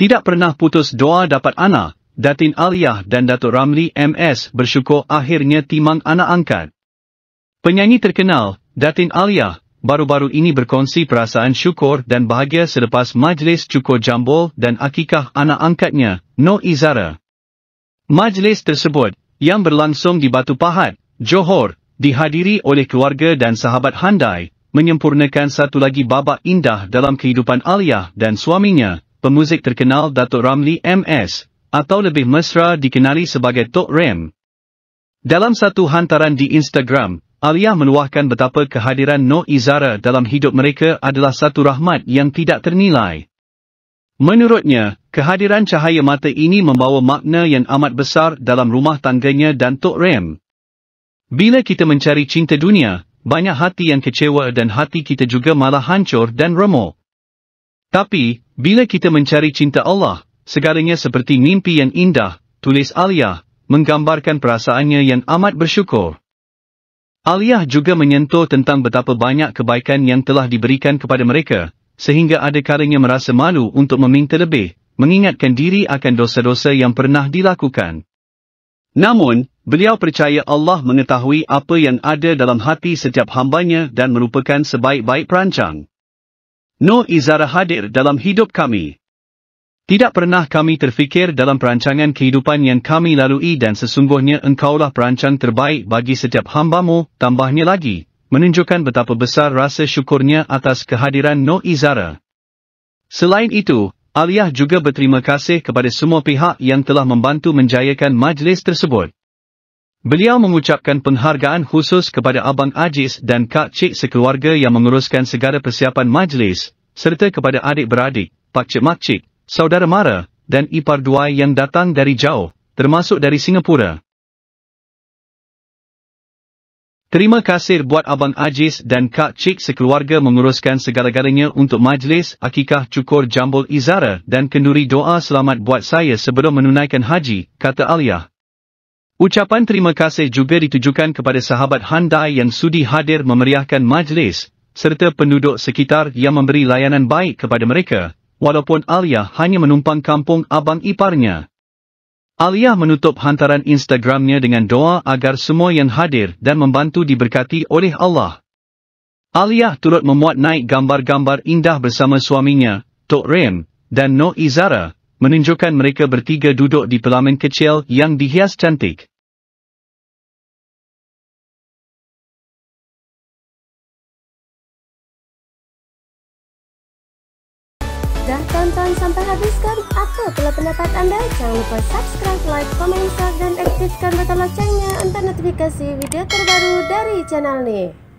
Tidak pernah putus doa dapat anak, Datin Aliyah dan Datuk Ramli MS bersyukur akhirnya timang anak angkat. Penyanyi terkenal, Datin Aliyah, baru-baru ini berkongsi perasaan syukur dan bahagia selepas majlis cukur jambul dan akikah anak angkatnya, No Izara. Majlis tersebut, yang berlangsung di Batu Pahat, Johor, dihadiri oleh keluarga dan sahabat handai, menyempurnakan satu lagi babak indah dalam kehidupan Aliyah dan suaminya, pemuzik terkenal Datuk Ramli MS, atau lebih mesra dikenali sebagai Tok Rem. Dalam satu hantaran di Instagram, Alia meluahkan betapa kehadiran No Izara dalam hidup mereka adalah satu rahmat yang tidak ternilai. Menurutnya, kehadiran cahaya mata ini membawa makna yang amat besar dalam rumah tangganya dan Tok Rem. Bila kita mencari cinta dunia, banyak hati yang kecewa dan hati kita juga malah hancur dan remuk. Tapi, bila kita mencari cinta Allah, segalanya seperti mimpi yang indah, tulis Aliyah, menggambarkan perasaannya yang amat bersyukur. Aliyah juga menyentuh tentang betapa banyak kebaikan yang telah diberikan kepada mereka, sehingga ada kalanya merasa malu untuk meminta lebih, mengingatkan diri akan dosa-dosa yang pernah dilakukan. Namun, beliau percaya Allah mengetahui apa yang ada dalam hati setiap hambanya dan merupakan sebaik-baik perancang. No Izara hadir dalam hidup kami. Tidak pernah kami terfikir dalam perancangan kehidupan yang kami lalui dan sesungguhnya engkaulah perancang terbaik bagi setiap hambamu, tambahnya lagi, menunjukkan betapa besar rasa syukurnya atas kehadiran No Izara. Selain itu, Aliyah juga berterima kasih kepada semua pihak yang telah membantu menjayakan majlis tersebut. Beliau mengucapkan penghargaan khusus kepada Abang Ajis dan Kak Cik sekeluarga yang menguruskan segala persiapan majlis, serta kepada adik-beradik, Pak Cik Mak Cik, saudara mara, dan ipar dua yang datang dari jauh, termasuk dari Singapura. Terima kasih buat Abang Ajis dan Kak Cik sekeluarga menguruskan segala-galanya untuk majlis, akikah cukur jambul izara dan kenduri doa selamat buat saya sebelum menunaikan haji, kata Aliyah. Ucapan terima kasih juga ditujukan kepada sahabat handai yang sudi hadir memeriahkan majlis, serta penduduk sekitar yang memberi layanan baik kepada mereka, walaupun Alia hanya menumpang kampung abang iparnya. Alia menutup hantaran Instagramnya dengan doa agar semua yang hadir dan membantu diberkati oleh Allah. Alia turut memuat naik gambar-gambar indah bersama suaminya, Tok Rem, dan No Izara, menunjukkan mereka bertiga duduk di pelamin kecil yang dihias cantik. Dah tonton sampai habis kan? Apa pula pendapat anda? Jangan lupa subscribe, like, komen, share dan aktifkan butang loncengnya untuk notifikasi video terbaru dari channel ni.